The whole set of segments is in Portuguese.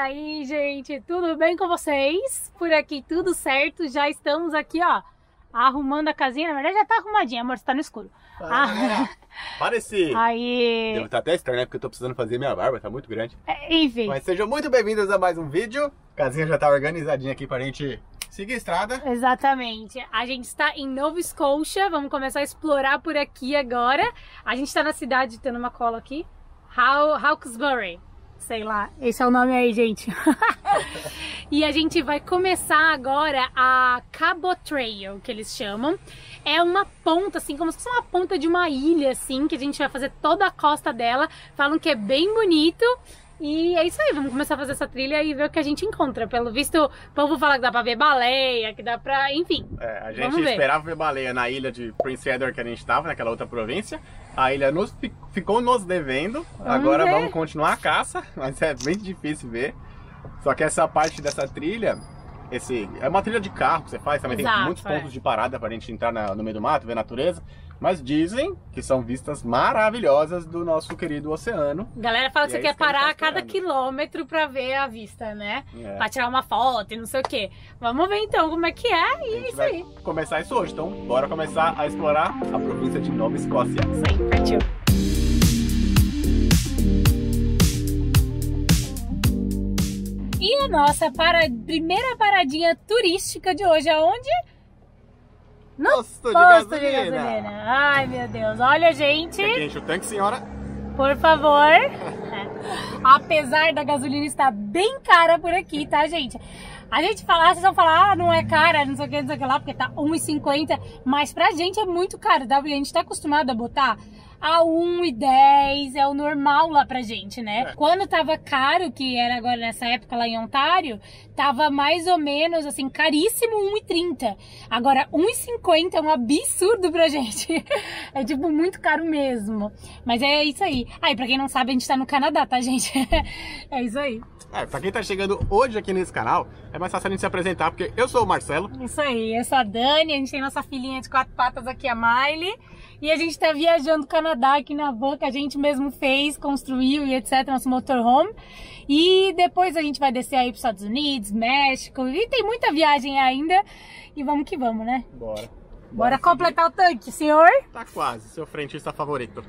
aí, gente? Tudo bem com vocês? Por aqui tudo certo. Já estamos aqui, ó, arrumando a casinha. Na verdade já tá arrumadinha, amor, você tá no escuro. Ah, Parece. Aí. Devo estar até estranho, né? Porque eu tô precisando fazer minha barba, tá muito grande. É, Enfim, Mas sejam muito bem-vindos a mais um vídeo. A casinha já tá organizadinha aqui pra gente seguir a estrada. exatamente. A gente está em Nova Scotia. Vamos começar a explorar por aqui agora. A gente tá na cidade, tendo uma cola aqui. How, Hawkesbury. Sei lá, esse é o nome aí, gente. e a gente vai começar agora a Cabo Trail, que eles chamam. É uma ponta, assim, como se fosse uma ponta de uma ilha, assim, que a gente vai fazer toda a costa dela. Falam que é bem bonito. E é isso aí, vamos começar a fazer essa trilha e ver o que a gente encontra. Pelo visto, o povo fala que dá pra ver baleia, que dá pra. Enfim. É, a Vamos gente ver. esperava ver baleia na ilha de Prince Edward que a gente tava, naquela outra província. A ilha nos, fi- ficou nos devendo. Agora ver. vamos continuar a caça, mas é bem difícil ver. Só que essa parte dessa trilha, esse é uma trilha de carro que você faz, também Exato, tem muitos é. pontos de parada pra gente entrar na- no meio do mato, ver a natureza. Mas dizem que são vistas maravilhosas do nosso querido oceano. Galera fala que E você é quer gente parar tá a cada quilômetro pra ver a vista, né? É. Pra tirar uma foto e não sei o quê. Vamos ver então como é que é e é isso aí. começar isso hoje, então bora começar a explorar a província de Nova Escócia. Isso aí, partiu. E a nossa para... primeira paradinha turística de hoje aonde? No Posto de Posto de gasolina. gasolina. Ai, meu Deus. Olha, gente. Enche o tanque, senhora? Por favor. Apesar da gasolina estar bem cara por aqui, tá, gente? A gente fala, vocês vão falar, ah, não é cara, não sei o que, não sei o que lá, porque tá 1,50, mas pra gente é muito caro, tá? Porque a gente tá acostumado a botar a 1,10, é o normal lá pra gente, né? É. Quando tava caro, que era agora nessa época lá em Ontário, tava mais ou menos, assim, caríssimo 1,30. Agora, 1,50 é um absurdo pra gente. É, tipo, muito caro mesmo. Mas é isso aí. Ah, e pra quem não sabe, a gente tá no Canadá, tá, gente? É isso aí. É, pra quem tá chegando hoje aqui nesse canal, é mais fácil a gente se apresentar, porque eu sou o Marcelo. Isso aí. Eu sou a Dani, a gente tem nossa filhinha de quatro patas aqui, a Miley. E a gente tá viajando o Canadá aqui na van que a gente mesmo fez, construiu e etc, nosso motorhome. E depois a gente vai descer aí pros Estados Unidos, México. E tem muita viagem ainda. E vamos que vamos, né? Bora. Bora seguir. completar o tanque, senhor. Tá quase, seu frentista favorito.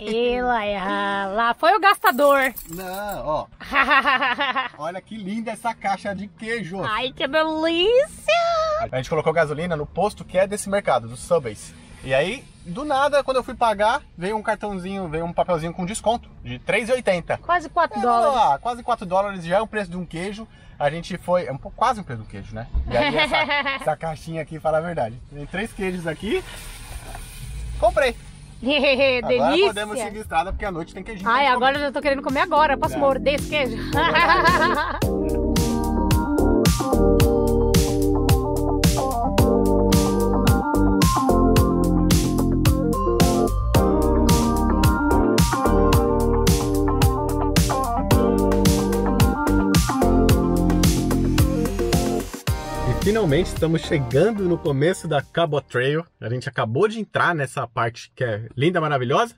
E lá, é, lá foi o gastador. Não, ó, olha que linda essa caixa de queijo. Ai, que delícia! A gente colocou gasolina no posto que é desse mercado, dos Subways. E aí, do nada, quando eu fui pagar, veio um cartãozinho, veio um papelzinho com desconto de 3,80. Quase 4 É, dólares. lá, quase 4 dólares já é o preço de um queijo. A gente foi. É um pouco, quase o preço do queijo, né? E aí essa, essa caixinha aqui, fala a verdade. Tem três queijos aqui. Comprei. Agora delícia! podemos seguir a estrada porque à noite tem queijinho. Ai, agora eu já tô querendo comer agora. Posso É. morder esse queijo? finalmente estamos chegando no começo da Cabo Trail. A gente acabou de entrar nessa parte que é linda, maravilhosa.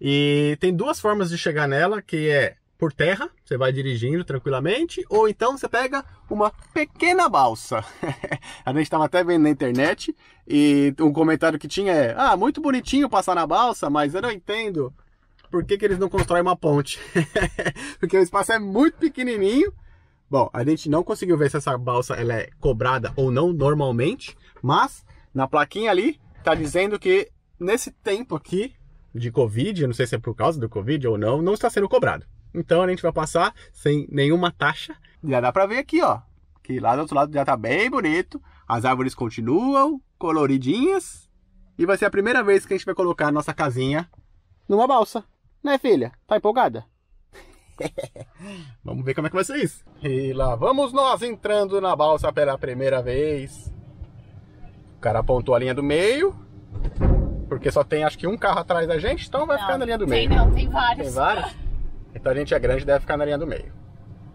E tem duas formas de chegar nela, que é por terra, você vai dirigindo tranquilamente, ou então você pega uma pequena balsa. a gente estava até vendo na internet e um comentário que tinha é: "Ah, muito bonitinho passar na balsa, mas eu não entendo por que, que eles não constroem uma ponte. Porque o espaço é muito pequenininho Bom, a gente não conseguiu ver se essa balsa ela é cobrada ou não normalmente, mas na plaquinha ali tá dizendo que nesse tempo aqui de Covid, não sei se é por causa do Covid ou não, não está sendo cobrado. Então a gente vai passar sem nenhuma taxa. Já dá pra ver aqui, ó, que lá do outro lado já tá bem bonito, as árvores continuam coloridinhas e vai ser a primeira vez que a gente vai colocar a nossa casinha numa balsa. Né, filha? Tá empolgada? Vamos ver como é que vai ser isso. E lá vamos nós entrando na balsa pela primeira vez. O cara apontou a linha do meio. Porque só tem acho que um carro atrás da gente, então vai ficar na linha do tem meio. não, tem vários. Tem vários? Então a gente é grande deve ficar na linha do meio.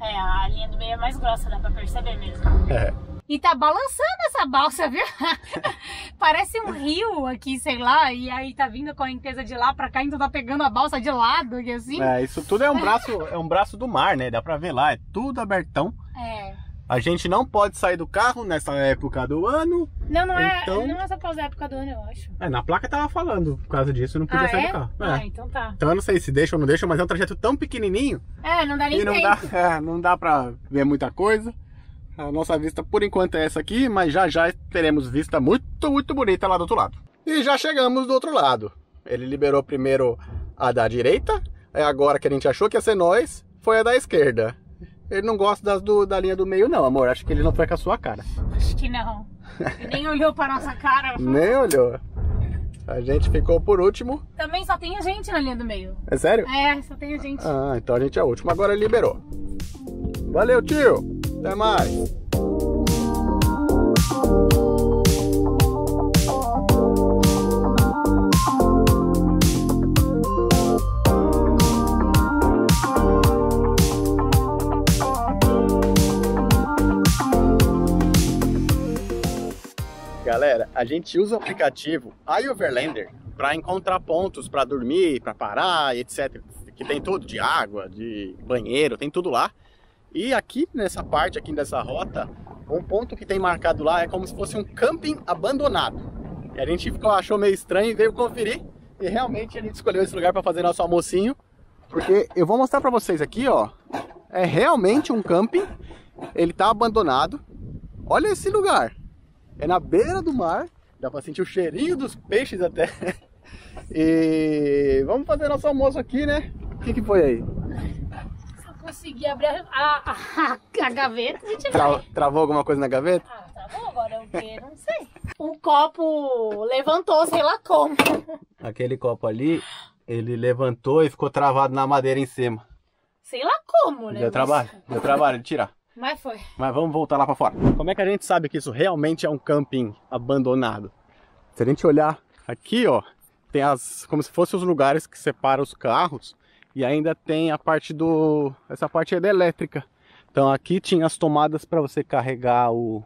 É, a linha do meio é mais grossa, dá pra perceber mesmo. É. E tá balançando essa balsa, viu? Parece um rio aqui, sei lá, e aí tá vindo a correnteza de lá pra cá, então tá pegando a balsa de lado, e assim. É, isso tudo é um braço, é um braço do mar, né? Dá pra ver lá, é tudo abertão. É. A gente não pode sair do carro nessa época do ano. Não, não é, Então- não é só pausa época do ano, eu acho. É, na placa tava falando, por causa disso, não podia ah, sair é? do carro. É. Ah, então tá. Então eu não sei se deixa ou não deixa, mas é um trajeto tão pequenininho É, não dá nem e não tempo. dá, é, não dá pra ver muita coisa. A nossa vista por enquanto é essa aqui, mas já já teremos vista muito, muito bonita lá do outro lado. E já chegamos do outro lado. Ele liberou primeiro a da direita, é agora que a gente achou que ia ser nós, foi a da esquerda. Ele não gosta das do- da linha do meio não, amor. Acho que ele não foi com a sua cara. Acho que não. Ele nem olhou pra nossa cara. Nem olhou. A gente ficou por último. Também só tem a gente na linha do meio. É sério? É, só tem a gente. Ah, então a gente é o último. Agora ele liberou. Valeu, tio. Até mais. Galera, a gente usa o aplicativo iOverlander para encontrar pontos para dormir, para parar, etc. Que tem tudo de água, de banheiro, tem tudo lá. E aqui nessa parte aqui dessa rota, um ponto que tem marcado lá é como se fosse um camping abandonado. E a gente ficou, achou meio estranho e veio conferir. E realmente a gente escolheu esse lugar para fazer nosso almocinho, porque eu vou mostrar para vocês aqui, ó. É realmente um camping. Ele tá abandonado. Olha esse lugar. É na beira do mar, dá pra sentir o cheirinho dos peixes até. E vamos fazer nosso almoço aqui, né? O que, que foi aí? Conseguir abrir a, a, a- a gaveta, a gente Tra- vai. travou alguma coisa na gaveta? Ah, bom, agora o quê? Não sei. O copo levantou, sei lá como. Aquele copo ali, ele levantou e ficou travado na madeira em cima. Sei lá como, né? Deu trabalho, deu trabalho de tirar. Mas foi. Mas vamos voltar lá pra fora. Como é que a gente sabe que isso realmente é um camping abandonado? Se a gente olhar aqui, ó, tem as como se fossem os lugares que separam os carros e ainda tem a parte do essa parte é elétrica. Então aqui tinha as tomadas para você carregar o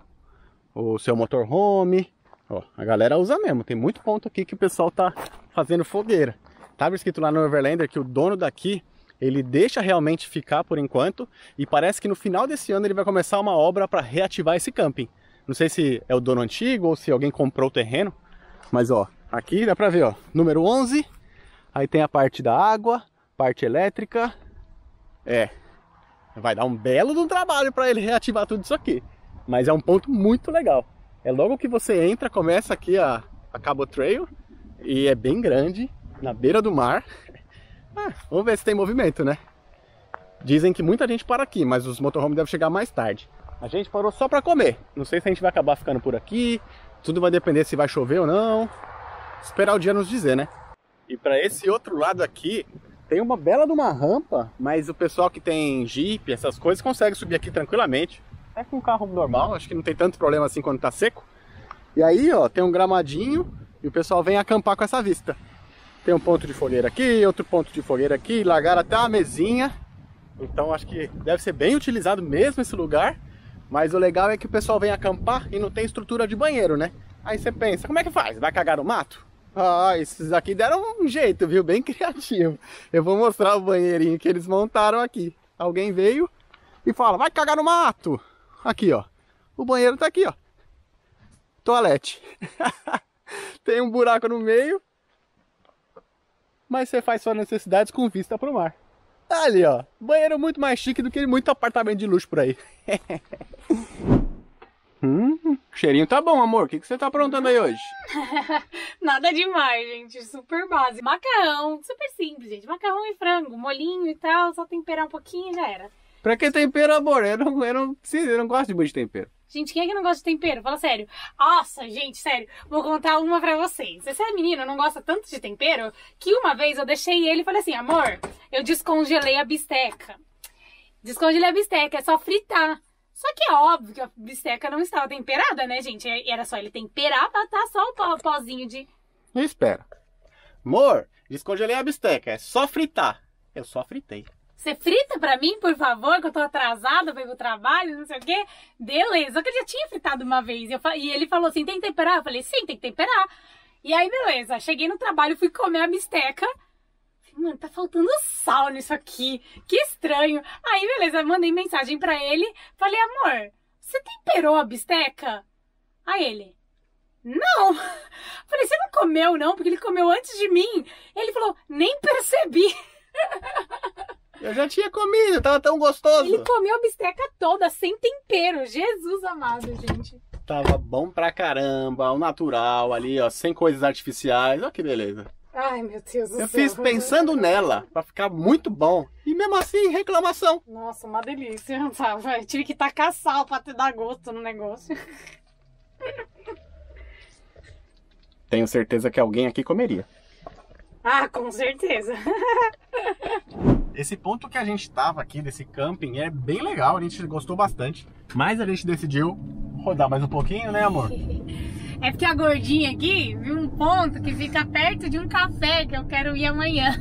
o seu motorhome. Ó, a galera usa mesmo. Tem muito ponto aqui que o pessoal tá fazendo fogueira. Tava escrito lá no Overlander que o dono daqui ele deixa realmente ficar por enquanto e parece que no final desse ano ele vai começar uma obra para reativar esse camping. Não sei se é o dono antigo ou se alguém comprou o terreno, mas ó, aqui dá pra ver, ó, número 11. Aí tem a parte da água, parte elétrica. É, vai dar um belo de um trabalho para ele reativar tudo isso aqui. Mas é um ponto muito legal. É logo que você entra, começa aqui a, a Cabo Trail e é bem grande, na beira do mar. Ah, vamos ver se tem movimento, né? Dizem que muita gente para aqui, mas os motorhomes devem chegar mais tarde. A gente parou só para comer. Não sei se a gente vai acabar ficando por aqui. Tudo vai depender se vai chover ou não. Esperar o dia nos dizer, né? E para esse outro lado aqui, tem uma bela de uma rampa, mas o pessoal que tem Jeep, essas coisas, consegue subir aqui tranquilamente. É com um carro normal, acho que não tem tanto problema assim quando tá seco. E aí, ó, tem um gramadinho e o pessoal vem acampar com essa vista. Tem um ponto de fogueira aqui, outro ponto de fogueira aqui, largaram até uma mesinha. Então acho que deve ser bem utilizado mesmo esse lugar. Mas o legal é que o pessoal vem acampar e não tem estrutura de banheiro, né? Aí você pensa, como é que faz? Vai cagar no mato? Ah, esses aqui deram um jeito, viu? Bem criativo. Eu vou mostrar o banheirinho que eles montaram aqui. Alguém veio e fala, vai cagar no mato. Aqui, ó. O banheiro tá aqui, ó. Toalete. tem um buraco no meio. Mas você faz suas necessidades com vista pro mar. Ali, ó. Banheiro muito mais chique do que muito apartamento de luxo por aí. hum, cheirinho tá bom, amor. O que, que você tá aprontando aí hoje? Nada demais, gente. Super básico. Macarrão, super simples, gente. Macarrão e frango, molinho e tal, só temperar um pouquinho e já era. Pra que tempero, amor? Eu não, eu não eu não gosto de muito de tempero. Gente, quem é que não gosta de tempero? Fala sério. Nossa, gente, sério. Vou contar uma pra vocês. Você é menino, não gosta tanto de tempero, que uma vez eu deixei ele e falei assim, amor, eu descongelei a bisteca. Descongelei a bisteca, é só fritar. Só que é óbvio que a bisteca não estava temperada, né, gente? E Era só ele temperar pra tá só o pó- pozinho de... Espera. Amor, descongelei a bisteca, é só fritar. Eu só fritei. Você frita pra mim, por favor, que eu tô atrasada pra ir pro trabalho, não sei o quê. Beleza. Só que eu já tinha fritado uma vez. Eu, e ele falou assim: tem que temperar? Eu falei: sim, tem que temperar. E aí, beleza. Cheguei no trabalho, fui comer a bisteca. Mano, tá faltando sal nisso aqui. Que estranho. Aí, beleza, mandei mensagem pra ele. Falei, amor, você temperou a bisteca? Aí ele, não. Falei, você não comeu, não? Porque ele comeu antes de mim. Ele falou, nem percebi. Eu já tinha comido, tava tão gostoso. Ele comeu a bisteca toda, sem tempero. Jesus amado, gente. Tava bom pra caramba, ao natural ali, ó, sem coisas artificiais. Olha que beleza. Ai, meu Deus do Eu céu. fiz pensando nela, pra ficar muito bom. E mesmo assim, reclamação. Nossa, uma delícia. Eu tive que tacar sal pra te dar gosto no negócio. Tenho certeza que alguém aqui comeria. Ah, com certeza. Esse ponto que a gente tava aqui, desse camping, é bem legal, a gente gostou bastante. Mas a gente decidiu rodar mais um pouquinho, né, amor? É porque a gordinha aqui viu ponto que fica perto de um café que eu quero ir amanhã.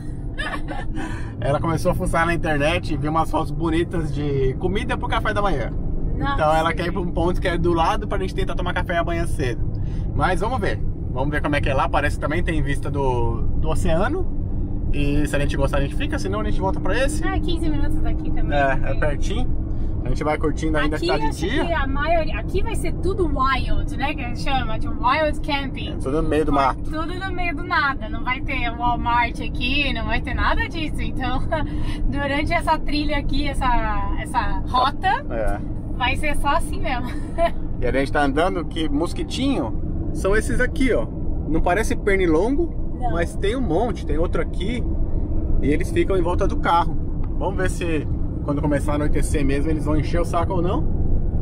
Ela começou a fuçar na internet e viu umas fotos bonitas de comida pro café da manhã. Nossa, Então ela quer ir pra um ponto que é do lado pra gente tentar tomar café amanhã cedo. Mas vamos ver. Vamos ver como é que é lá. Parece que também tem vista do, do oceano. E se a gente gostar, a gente fica, senão a gente volta pra esse. Ah, 15 minutos daqui também. É, é pertinho. A gente vai curtindo ainda Aqui, que tá de acho que dia. a maioria, aqui vai ser tudo wild, né? Que a gente chama de wild camping. Tudo no meio do mato. Tudo no meio do nada. Não vai ter Walmart aqui, não vai ter nada disso. Então, durante essa trilha aqui, essa, essa rota, É. vai ser só assim mesmo. E a gente tá andando que mosquitinho são esses aqui, ó. Não parece pernilongo, Não. mas tem um monte. Tem outro aqui e eles ficam em volta do carro. Vamos ver se quando começar a anoitecer mesmo eles vão encher o saco ou não.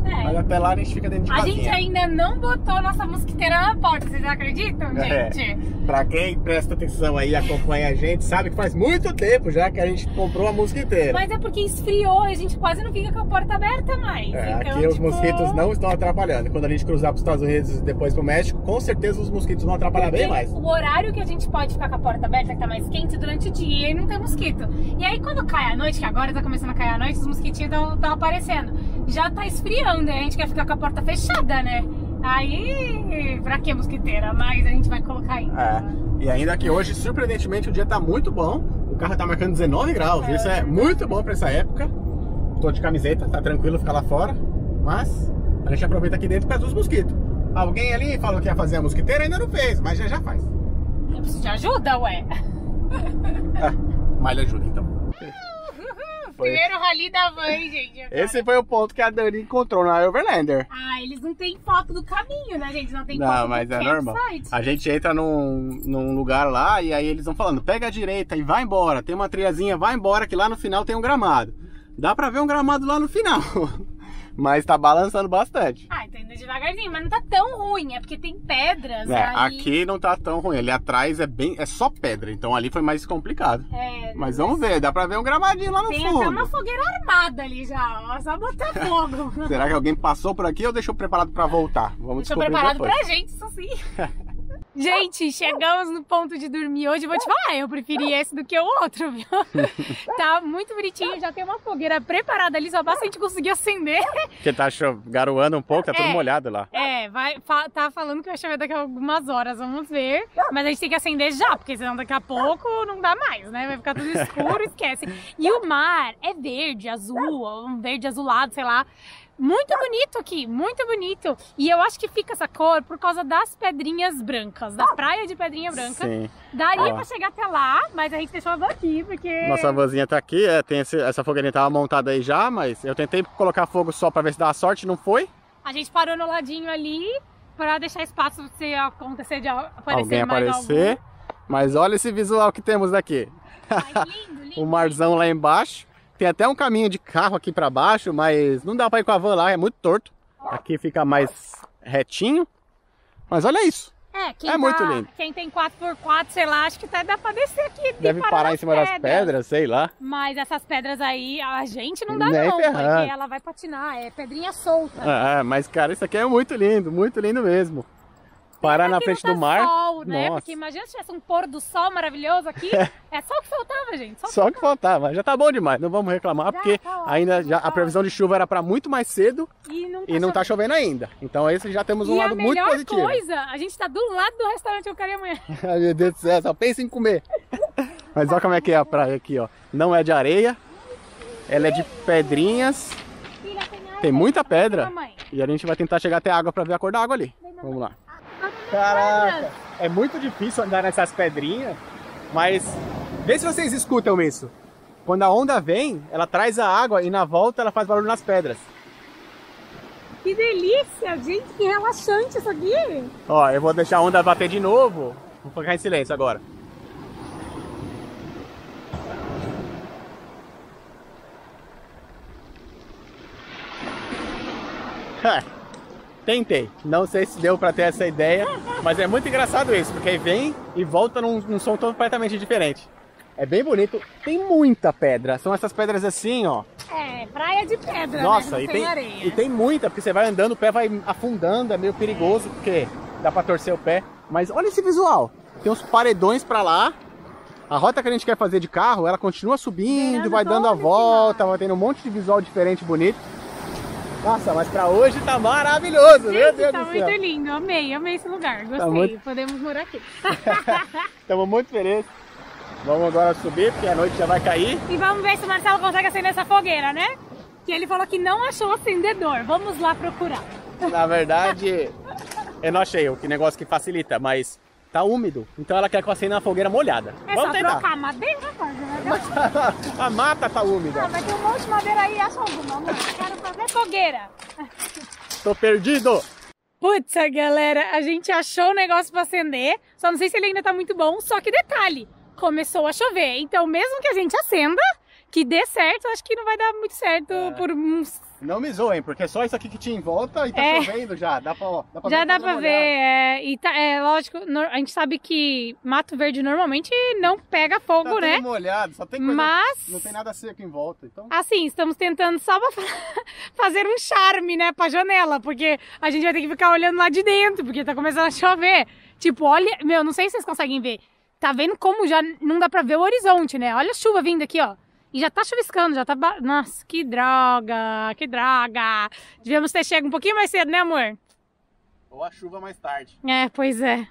Mas É. até lá a gente fica dentro de A casinha. gente ainda não botou nossa mosquiteira na porta, vocês acreditam, É. gente? Pra quem presta atenção aí acompanha a gente, sabe que faz muito tempo já que a gente comprou a mosquiteira. Mas é porque esfriou, a gente quase não fica com a porta aberta mais. É, então, aqui os tipo, mosquitos não estão atrapalhando. Quando a gente cruzar para os Estados Unidos e depois pro México, com certeza os mosquitos vão atrapalhar bem Porque mais. O horário que a gente pode ficar com a porta aberta, que tá mais quente, durante o dia e não tem mosquito. E aí quando cai a noite, que agora tá começando a cair a noite, os mosquitinhos estão aparecendo. Já tá esfriando, a gente quer ficar com a porta fechada, né? Aí, pra que mosquiteira? Mas a gente vai colocar ainda. É. E ainda que hoje, surpreendentemente, o dia tá muito bom. O carro tá marcando 19 graus. Isso é muito bom pra essa época. Tô de camiseta, tá tranquilo ficar lá fora. Mas a gente aproveita aqui dentro para dos mosquitos. Alguém ali falou que ia fazer a mosquiteira, ainda não fez, mas já já faz. Eu preciso de ajuda, ué. Malha ajuda então. Foi. Primeiro rally da van, gente. agora. Esse foi o ponto que a Dani encontrou na Overlander. Ah, eles não têm foto do caminho, né, gente? Não tem Não, foto mas do é normal. A gente entra num, num lugar lá e aí eles vão falando, pega a direita e vai embora. Tem uma trilhazinha, vai embora, que lá no final tem um gramado. Dá pra ver um gramado lá no final. Mas tá balançando bastante. Ah, então indo devagarzinho, mas não tá tão ruim, é porque tem pedras É, aí. aqui não tá tão ruim. Ali atrás é bem. é só pedra. Então ali foi mais complicado. É, Mas vamos ver, dá pra ver um gramadinho lá no Tem até uma fundo. fogueira armada ali já, ó. Só botar fogo. Será que alguém passou por aqui ou deixou preparado pra voltar? Vamos Deixou descobrir preparado depois. pra gente, isso sim. Gente, chegamos no ponto de dormir hoje. Vou te falar, eu preferi esse do que o outro, viu? Tá muito bonitinho, já tem uma fogueira preparada ali, só basta a gente conseguir acender. Porque tá garoando um pouco, tá tudo É. molhado lá. É, vai, tá falando que vai chover daqui a algumas horas, vamos ver. Mas a gente tem que acender já, porque senão daqui a pouco não dá mais, né? Vai ficar tudo escuro, esquece. E o mar é verde, azul, um verde azulado, sei lá. Muito bonito aqui, muito bonito. E eu acho que fica essa cor por causa das pedrinhas brancas, da praia de pedrinha branca. Sim. Daria Ó. pra chegar até lá, mas a gente deixou a van aqui, porque. Nossa vozinha tá aqui, é, tem esse- essa fogueirinha tava montada aí já, mas eu tentei colocar fogo só pra ver se dava sorte, não foi. A gente parou no ladinho ali pra deixar espaço se acontecer de aparecer Alguém aparecer. Mas olha esse visual que temos daqui. algum. Ai, lindo, lindo. O marzão lá embaixo. Tem até um caminho de carro aqui pra baixo, mas não dá pra ir com a van lá, é muito torto. Aqui fica mais retinho. Mas olha isso. É, quem É muito tá- lindo. Quem tem 4x4, sei lá, acho que tá, dá pra descer aqui. Deve parar parar em cima das pedras, sei lá. Mas essas pedras aí, a gente não dá Nem não, ferrando. porque ela vai patinar, é pedrinha solta. É, mas cara, isso aqui é muito lindo, muito lindo mesmo. Parar na frente tá do mar. Sol, né? Nossa. Porque imagina se tivesse um pôr do sol maravilhoso aqui. é só o que faltava, gente. Só, Só que faltava, já tá bom demais, não vamos reclamar, Já porque tá ótimo, ainda já, tá a previsão de chuva era para muito mais cedo E não tá, e não tá chovendo ainda. Então esse já temos um E lado a muito melhor positivo. coisa, a gente tá do lado do restaurante que eu queria amanhã. Ai meu Deus do céu, só pensa em comer. Mas olha como é que é a praia aqui, ó. Não é de areia, ela é de pedrinhas, tem, muita tá pedra. E a gente vai tentar chegar até a água para ver a cor da água ali. Vamos lá. Caraca, é muito difícil andar nessas pedrinhas, mas vê se vocês escutam isso. Quando a onda vem, ela traz a água e na volta ela faz barulho nas pedras. Que delícia, gente, que relaxante isso aqui. Ó, eu vou deixar a onda bater de novo. Vou ficar em silêncio agora. Tentei. Não sei se deu pra ter essa ideia, mas é muito engraçado isso, porque aí vem e volta num, num som completamente diferente. É bem bonito. Tem muita pedra. São essas pedras assim, ó. É, praia de pedra, Nossa, né? e tem, areia. e tem muita, porque você vai andando, o pé vai afundando, é meio perigoso, porque dá pra torcer o pé. Mas olha esse visual. Tem uns paredões pra lá. A rota que a gente quer fazer de carro, ela continua subindo, Beirando vai dando a volta, vai tendo um monte de visual diferente, bonito. Nossa, mas pra hoje tá maravilhoso, meu Gente, Deus tá do muito céu. lindo, amei, amei esse lugar, gostei, muito- podemos morar aqui. Estamos muito felizes. Vamos agora subir, porque a noite já vai cair. e vamos ver se o Marcelo consegue acender essa fogueira, né? Que ele falou que não achou acendedor, vamos lá procurar. Na verdade, eu não achei o que negócio que facilita, mas tá úmido. Então ela quer que eu acenda a fogueira molhada. É Vamos só tentar. trocar madeira, pode, né? a mata tá úmida. Ah, vai ter um monte de madeira aí, acha alguma, amor. Quero fazer fogueira. Tô perdido. Putz, galera, a gente achou o negócio pra acender, só não sei se ele ainda tá muito bom, só que detalhe, começou a chover, então mesmo que a gente acenda, que dê certo, acho que não vai dar muito certo É. por uns... Não me zoem, porque é só isso aqui que tinha em volta e tá É. chovendo já. Dá pra, ó, dá pra Já ver dá tá pra ver, é, e tá, é lógico, no- a gente sabe que Mato Verde normalmente não pega Tá fogo, tudo né? molhado, só tem coisa... Mas, Não tem nada seco em volta, então... assim, estamos tentando só pra fazer um charme, né, pra janela, porque a gente vai ter que ficar olhando lá de dentro, porque tá começando a chover. Tipo, olha, meu, não sei se vocês conseguem ver. Tá vendo como já não dá pra ver o horizonte, né? Olha a chuva vindo aqui, ó. E já tá chuviscando, já tá. ba- Nossa, que droga, que droga. Devíamos ter chego um pouquinho mais cedo, né, amor? Ou a chuva mais tarde. É, pois é.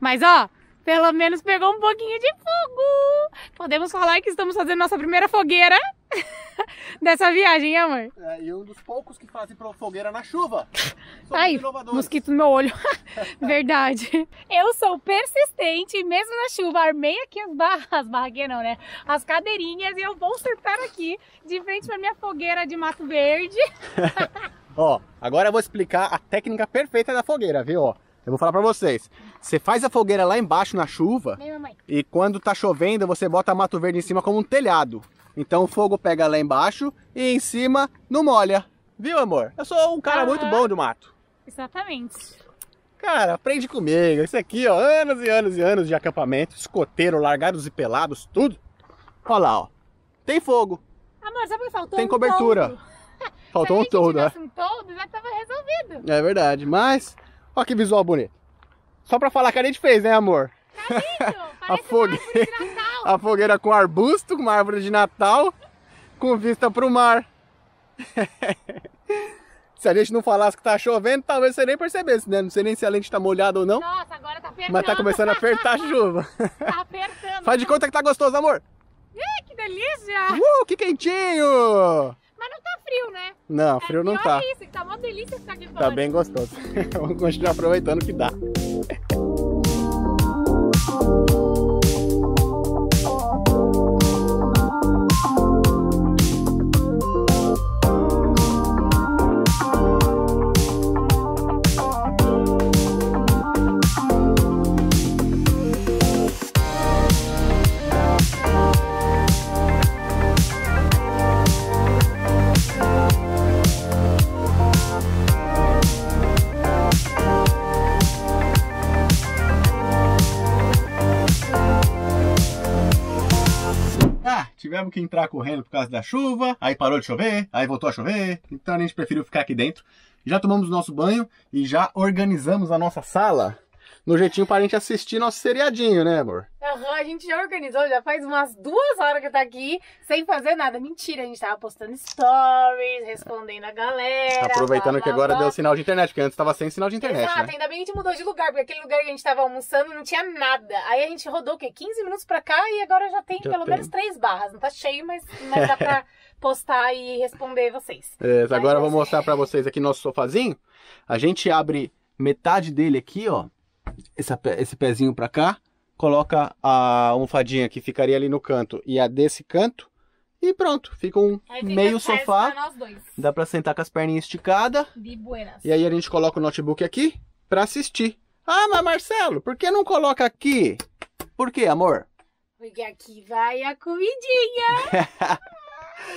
Mas ó, pelo menos pegou um pouquinho de fogo. Podemos falar que estamos fazendo nossa primeira fogueira dessa viagem, hein, amor? É, e um dos poucos que fazem fogueira na chuva. Ai, mosquito no meu olho. Verdade. Eu sou persistente, mesmo na chuva. Armei aqui as barras, as barraquinhas não, né? As cadeirinhas e eu vou sentar aqui de frente pra minha fogueira de mato verde. Ó, agora eu vou explicar a técnica perfeita da fogueira, viu? Ó, eu vou falar pra vocês. Você faz a fogueira lá embaixo na chuva mamãe. e quando tá chovendo você bota mato verde em cima como um telhado. Então o fogo pega lá embaixo e em cima não molha. Viu, amor? Eu sou um cara Aham. muito bom de mato. Exatamente. Cara, aprende comigo. Isso aqui, ó, anos e anos e anos de acampamento, escoteiro, largados e pelados, tudo. Olha lá, ó. Tem fogo, Amor, sabe que faltou? tem Um cobertura. Faltou um todo, né? um toldo, já tava resolvido. É verdade, mas olha que visual bonito. Só pra falar que a gente fez, né, amor? Tá lindo? A fogueira. A fogueira com arbusto, com uma árvore de Natal, com vista pro mar. se a gente não falasse que tá chovendo, talvez você nem percebesse, né? Não sei nem se a lente tá molhada ou não, Nossa, agora tá apertando. mas tá começando a apertar a chuva. Tá apertando. Faz de conta que tá gostoso, amor. Ai, que delícia. Uh, que quentinho! Não tá frio, né? Não, É, frio não pior tá. é isso, tá uma delícia ficar aqui Tá fora. bem gostoso. Vamos continuar aproveitando que dá. Tivemos que entrar correndo por causa da chuva, aí parou de chover, aí voltou a chover, então a gente preferiu ficar aqui dentro. Já tomamos nosso banho e já organizamos a nossa sala. No jeitinho pra gente assistir nosso seriadinho, né, amor? Aham, a gente já organizou, já faz umas duas horas que tá aqui sem fazer nada. Mentira, a gente tava postando stories, respondendo a galera. Aproveitando blá, que blá, agora blá. deu sinal de internet, porque antes tava sem sinal de internet, Exato, né? ainda bem que a gente mudou de lugar, porque aquele lugar que a gente tava almoçando não tinha nada. Aí a gente rodou o quê? 15 minutos pra cá e agora já tem Já pelo tem. menos três barras. Não tá cheio, mas, mas dá pra postar e responder vocês. É, agora eu vou mostrar pra vocês aqui nosso sofazinho. A gente abre metade dele aqui, ó. Esse, esse pezinho pra cá. Coloca a almofadinha que ficaria ali no canto e a desse canto. E pronto, fica um fica meio sofá. Pra nós dois. Dá pra sentar com as perninhas esticadas. E aí a gente coloca o notebook aqui pra assistir. Ah, mas Marcelo, por que não coloca aqui? Por quê, amor? Porque aqui vai a comidinha.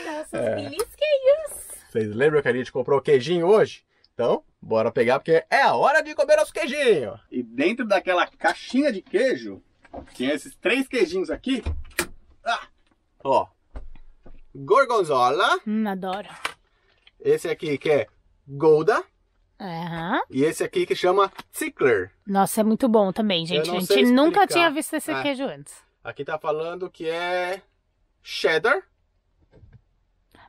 Nossos belisquinhos. Vocês lembram que a gente comprou queijinho hoje? Então, bora pegar porque é a hora de comer os queijinhos. E dentro daquela caixinha de queijo, tinha esses três queijinhos aqui. Ah, ó. Gorgonzola. Hum, adoro. Esse aqui que é Gouda. Aham. E esse aqui que chama Zickler. Nossa, é muito bom também, gente. A gente nunca tinha visto esse É. queijo antes. Aqui tá falando que é cheddar.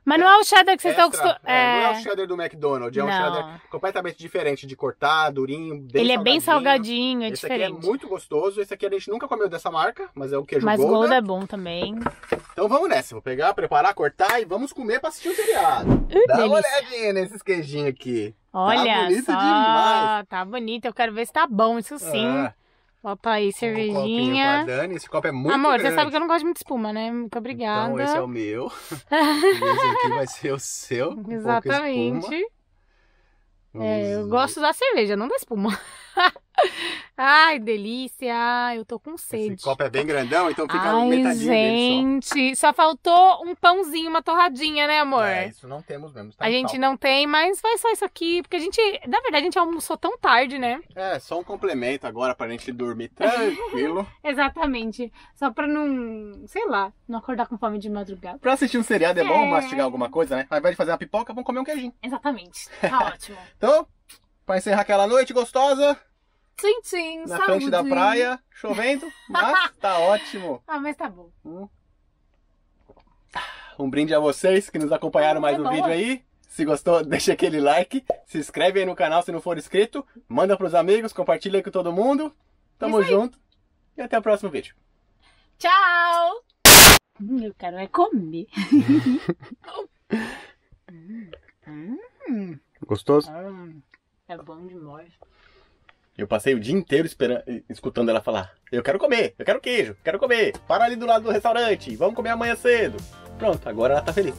Mas não é o cheddar que vocês estão Extra. acostumados. É, Não é o cheddar do McDonald's, é um Não. cheddar completamente diferente de cortar, durinho, bem Ele é bem salgadinho. salgadinho, é Esse aqui é diferente. muito gostoso. Esse aqui a gente nunca comeu dessa marca, mas é o queijo Mas Gouda. Golda é bom também. Então vamos nessa. Vou pegar, preparar, cortar e vamos comer pra assistir o seriado. Uh, Dá uma delícia. olhadinha nesses queijinhos aqui. Olha bonito só, demais. tá bonito. Eu quero ver se tá bom, isso sim. Ah, Bota aí um cervejinha. Dani. Esse copo é muito Amor, grande. você sabe que eu não gosto muito de espuma, né? Muito obrigada. Então esse é o meu. esse aqui vai ser o seu. Exatamente. É, eu gosto da cerveja, não da espuma. Ai, delícia. Eu tô com sede. Esse copo é bem grandão, então fica Ai, metadinho dele gente. Só faltou um pãozinho, uma torradinha, né, só. amor? É, isso não temos mesmo. tá a gente não tem, mas vai só isso aqui. Porque a gente, na verdade, a gente almoçou tão tarde, né? É, só um complemento agora pra gente dormir tranquilo. Exatamente. Só pra não, sei lá, não acordar com fome de madrugada. pra assistir um seriado é bom É. mastigar alguma coisa, né? Ao invés de fazer uma pipoca, vamos comer um queijinho. Exatamente. Tá ótimo. Então, pra encerrar aquela noite gostosa, Tchim, tchim, na saúde. frente da praia, chovendo, mas tá ótimo. Ah, mas tá bom. Um brinde a vocês que nos acompanharam mais É um boa. vídeo aí. Se gostou, deixa aquele like, se inscreve aí no canal se não for inscrito, manda pros amigos, compartilha aí com todo mundo. Tamo Isso aí. junto e até o próximo vídeo. Tchau! Hum, eu quero é comer. hum, Gostoso? É bom demais. Eu passei o dia inteiro esperando, escutando ela falar: Eu quero comer, eu quero queijo, quero comer. Para ali do lado do restaurante, vamos comer amanhã cedo. Pronto, agora ela tá feliz.